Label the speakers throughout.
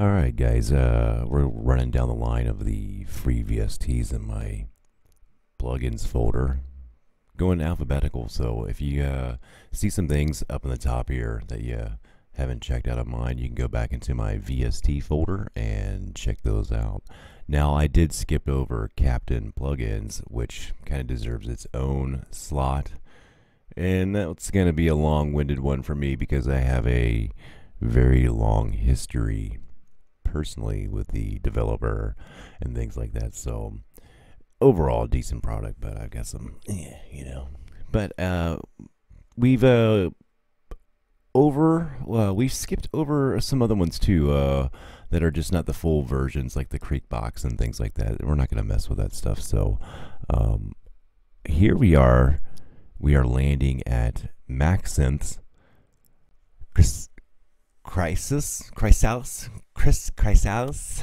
Speaker 1: Alright guys, uh, we're running down the line of the free VSTs in my plugins folder. Going alphabetical, so if you uh, see some things up in the top here that you haven't checked out of mine, you can go back into my VST folder and check those out. Now I did skip over Captain plugins, which kind of deserves its own slot. And that's going to be a long-winded one for me because I have a very long history personally with the developer and things like that. So overall, decent product, but I've got some, yeah, you know. But uh, we've uh, over, well, we've skipped over some other ones too uh, that are just not the full versions, like the Creek box and things like that. We're not going to mess with that stuff. So um, here we are. We are landing at Maxenth. Chris, Crisis, Crisalys, Chris Crisalys.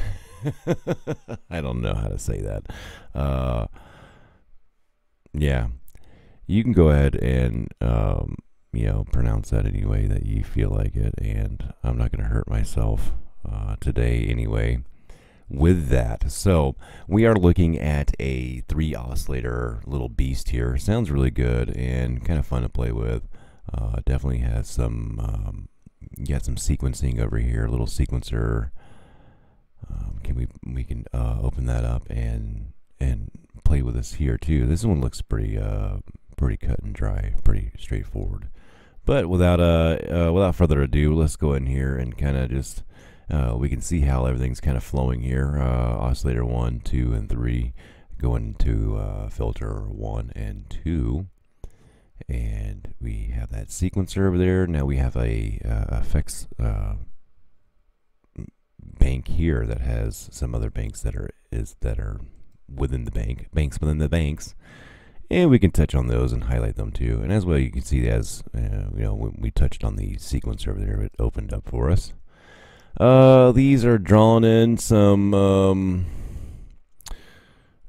Speaker 1: I don't know how to say that. Uh, yeah, you can go ahead and um, you know pronounce that any way that you feel like it, and I'm not going to hurt myself uh, today anyway. With that, so we are looking at a three oscillator little beast here. Sounds really good and kind of fun to play with. Uh, definitely has some um, got some sequencing over here, a little sequencer. Um, can we we can uh, open that up and and play with this here too. This one looks pretty uh, pretty cut and dry, pretty straightforward. But without uh, uh without further ado, let's go in here and kind of just uh, we can see how everything's kind of flowing here. Uh, oscillator one, two, and three going to uh, filter one and two and we have that sequencer over there. Now we have a uh, effects uh, bank here that has some other banks that are is that are within the bank, banks within the banks, and we can touch on those and highlight them too. And as well, you can see as uh, you know when we touched on the sequencer over there, it opened up for us. Uh, these are drawn in some. Um,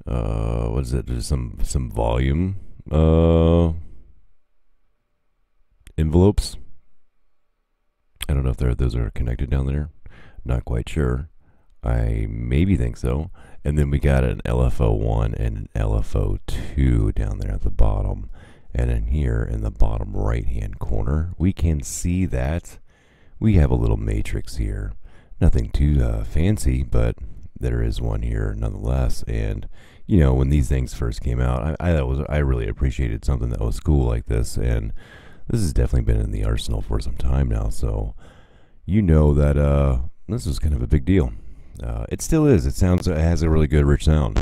Speaker 1: uh, what is it? Some some volume. Envelopes. I don't know if those are connected down there. Not quite sure. I maybe think so. And then we got an LFO1 and an LFO2 down there at the bottom. And in here in the bottom right hand corner, we can see that we have a little matrix here. Nothing too uh, fancy, but there is one here nonetheless. And you know, when these things first came out, I, I was I really appreciated something that was cool like this. And this has definitely been in the arsenal for some time now, so you know that uh, this is kind of a big deal. Uh, it still is. It sounds it has a really good, rich sound.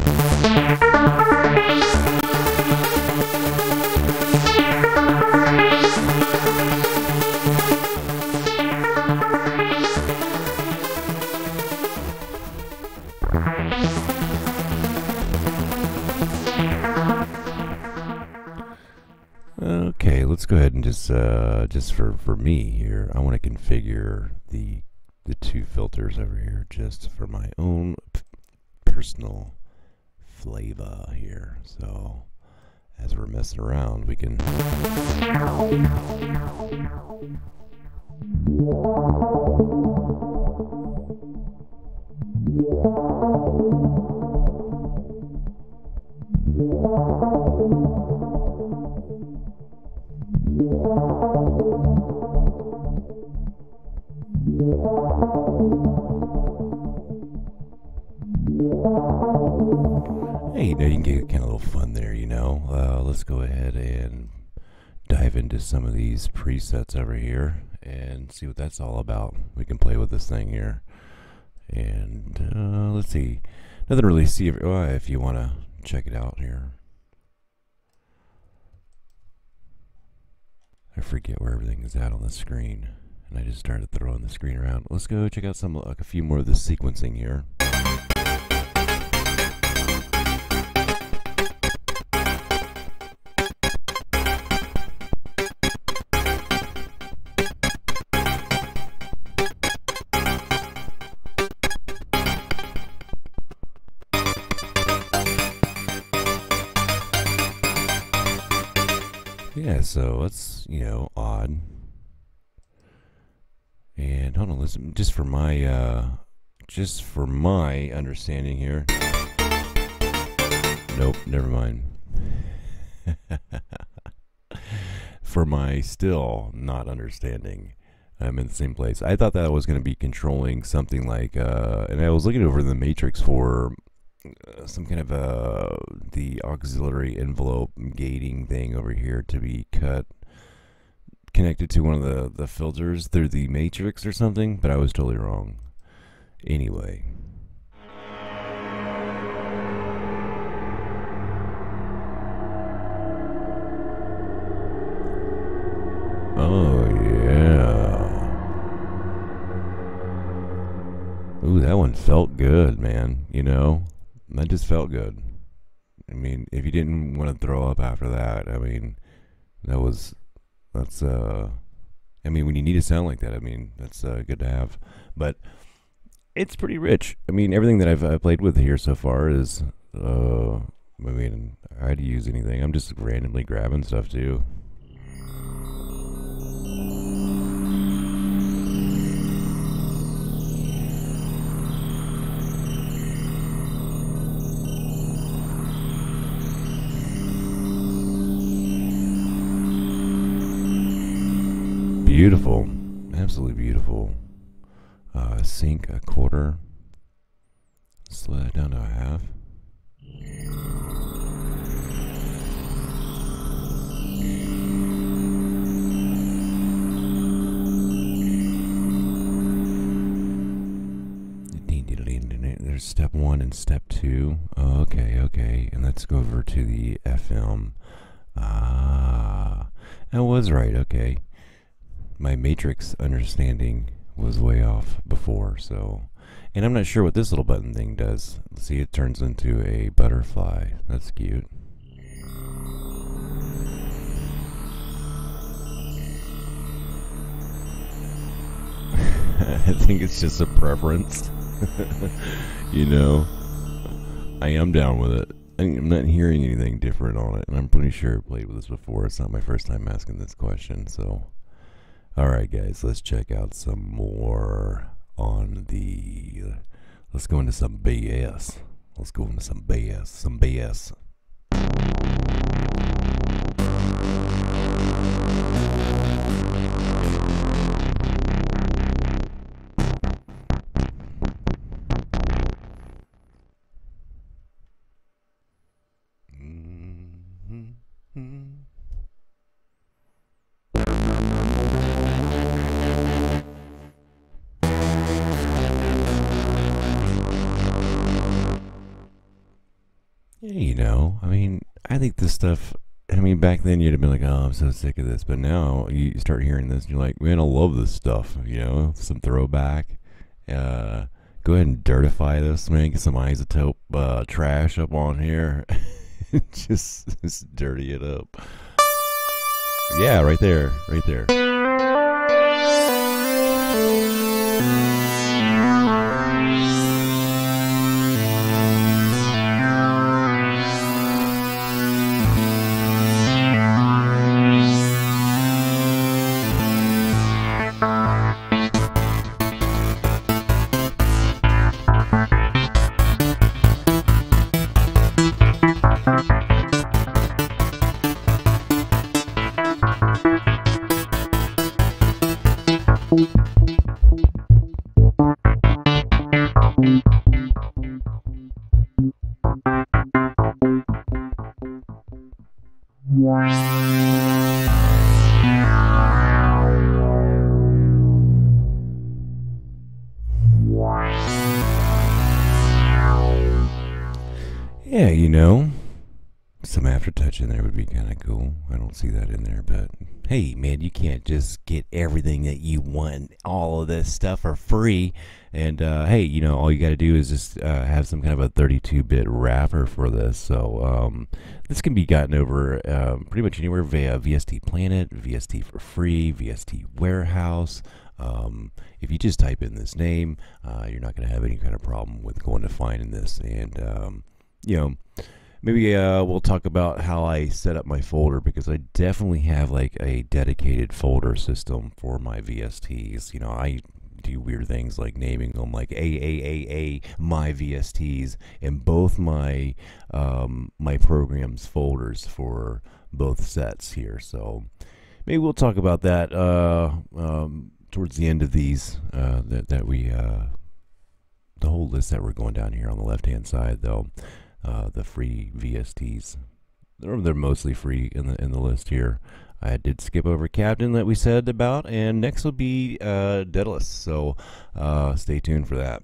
Speaker 1: Let's go ahead and just uh, just for for me here, I want to configure the the two filters over here just for my own personal flavor here. So as we're messing around, we can. Hey, know, you can get kind of a little fun there, you know. Uh, let's go ahead and dive into some of these presets over here and see what that's all about. We can play with this thing here. And uh, let's see. Nothing really see if, oh, if you want to check it out here. I forget where everything is at on the screen. And I just started throwing the screen around. Let's go check out some like a few more of the sequencing here. Yeah, so it's, you know, odd. Just for my uh, just for my understanding here. Nope, never mind. for my still not understanding, I'm in the same place. I thought that I was going to be controlling something like, uh, and I was looking over the matrix for uh, some kind of uh, the auxiliary envelope gating thing over here to be cut connected to one of the, the filters through the matrix or something, but I was totally wrong. Anyway. Oh, yeah. Ooh, that one felt good, man. You know, that just felt good. I mean, if you didn't want to throw up after that, I mean, that was that's uh I mean when you need a sound like that, I mean that's uh, good to have. But it's pretty rich. I mean everything that I've uh, played with here so far is uh I mean I to use anything. I'm just randomly grabbing stuff too. Beautiful. Absolutely beautiful. Uh, sync a quarter. Slow that down to a half. There's step one and step two. Okay, okay. And let's go over to the FM. Ah, I was right. Okay my matrix understanding was way off before, so and I'm not sure what this little button thing does. See, it turns into a butterfly. That's cute. I think it's just a preference. you know, I am down with it. I'm not hearing anything different on it, and I'm pretty sure I played with this before. It's not my first time asking this question, so Alright, guys, let's check out some more on the. Let's go into some BS. Let's go into some BS. Some BS. You know, I mean, I think this stuff. I mean, back then you'd have been like, "Oh, I'm so sick of this," but now you start hearing this, and you're like, "Man, I love this stuff." You know, some throwback. Uh, go ahead and dirtify this, man. Get some iZotope uh, trash up on here. just, just dirty it up. Yeah, right there, right there. Yeah, you know, some aftertouch in there would be kind of cool. I don't see that in there, but hey, man, you can't just get everything that you want, all of this stuff for free. And uh, hey, you know, all you got to do is just uh, have some kind of a 32-bit wrapper for this. So um, this can be gotten over um, pretty much anywhere via VST Planet, VST4Free, VST Warehouse. Um, if you just type in this name, uh, you're not going to have any kind of problem with going to finding this. And um, you know, maybe uh, we'll talk about how I set up my folder because I definitely have like a dedicated folder system for my VSTs. You know, I do weird things like naming them like AAAA my VSTs in both my um, my programs folders for both sets here. So maybe we'll talk about that uh, um, towards the end of these uh, that that we uh, the whole list that we're going down here on the left hand side though uh, the free VSTs they're, they're mostly free in the in the list here. I did skip over Captain that we said about, and next will be uh, Daedalus. So uh, stay tuned for that.